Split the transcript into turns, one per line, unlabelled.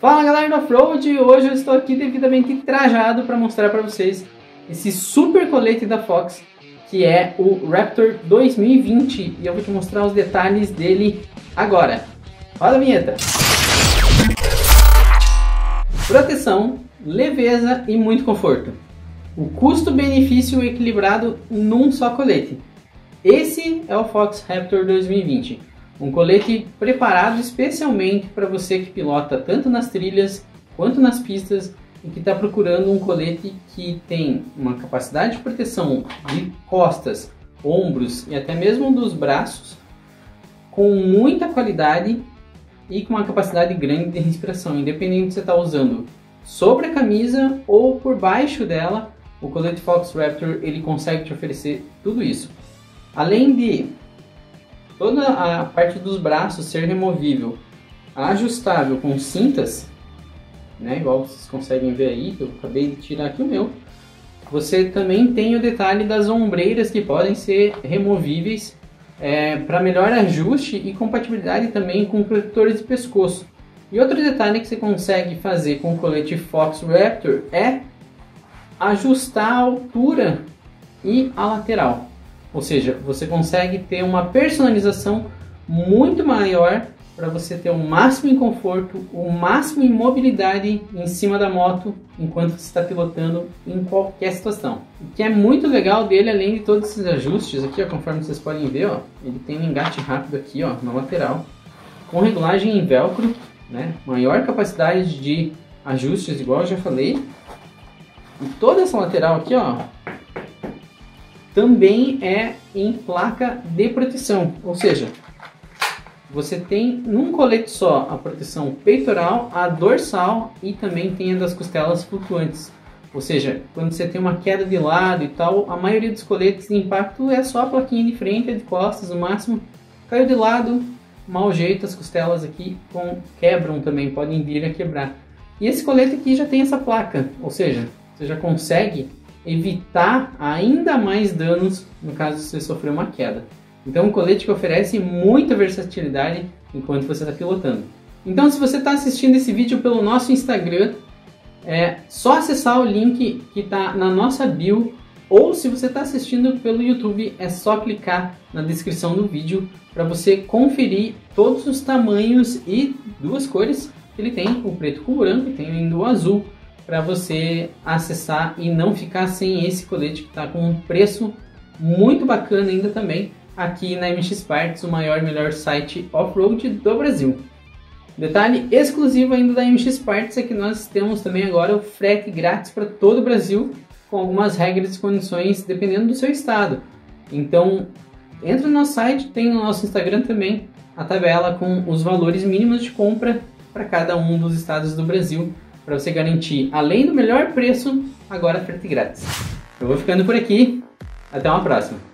Fala galera do Offroad, hoje eu estou aqui devidamente trajado para mostrar para vocês esse super colete da Fox que é o Raptor 2020 e eu vou te mostrar os detalhes dele agora. Roda a vinheta! Proteção, leveza e muito conforto. O custo-benefício equilibrado num só colete. Esse é o Fox Raptor 2020. Um colete preparado especialmente para você que pilota tanto nas trilhas quanto nas pistas e que está procurando um colete que tem uma capacidade de proteção de costas, ombros e até mesmo dos braços com muita qualidade e com uma capacidade grande de respiração, independente se você está usando sobre a camisa ou por baixo dela, o colete Fox Raptor ele consegue te oferecer tudo isso. Além de toda a parte dos braços ser removível, ajustável com cintas, né, igual vocês conseguem ver aí, eu acabei de tirar aqui o meu. Você também tem o detalhe das ombreiras que podem ser removíveis é, para melhor ajuste e compatibilidade também com protetores de pescoço. E outro detalhe que você consegue fazer com o colete Fox Raptor é ajustar a altura e a lateral. Ou seja, você consegue ter uma personalização muito maior para você ter o máximo em conforto, o máximo em mobilidade em cima da moto enquanto você está pilotando em qualquer situação. O que é muito legal dele, além de todos esses ajustes aqui, ó, conforme vocês podem ver, ó, ele tem um engate rápido aqui ó, na lateral, com regulagem em velcro, né, maior capacidade de ajustes, igual eu já falei, e toda essa lateral aqui ó, também é em placa de proteção, ou seja, você tem num colete só a proteção peitoral, a dorsal e também tem a das costelas flutuantes. Ou seja, quando você tem uma queda de lado e tal, a maioria dos coletes de impacto é só a plaquinha de frente, de costas, no máximo. Caiu de lado, mau jeito, as costelas aqui com, quebram também, podem vir a quebrar. E esse colete aqui já tem essa placa, ou seja, você já consegue evitar ainda mais danos no caso de você sofrer uma queda. Então, um colete que oferece muita versatilidade enquanto você está pilotando. Então, se você está assistindo esse vídeo pelo nosso Instagram, é só acessar o link que está na nossa bio, ou se você está assistindo pelo YouTube, é só clicar na descrição do vídeo para você conferir todos os tamanhos e duas cores que ele tem, o preto com o branco e tem ainda o azul, para você acessar e não ficar sem esse colete que está com um preço muito bacana ainda também aqui na MX Parts, o maior e melhor site off-road do Brasil. Detalhe exclusivo ainda da MX Parts é que nós temos também agora o frete grátis para todo o Brasil, com algumas regras e condições dependendo do seu estado. Então, entra no nosso site, tem no nosso Instagram também a tabela com os valores mínimos de compra para cada um dos estados do Brasil, para você garantir, além do melhor preço, agora frete grátis. Eu vou ficando por aqui, até uma próxima.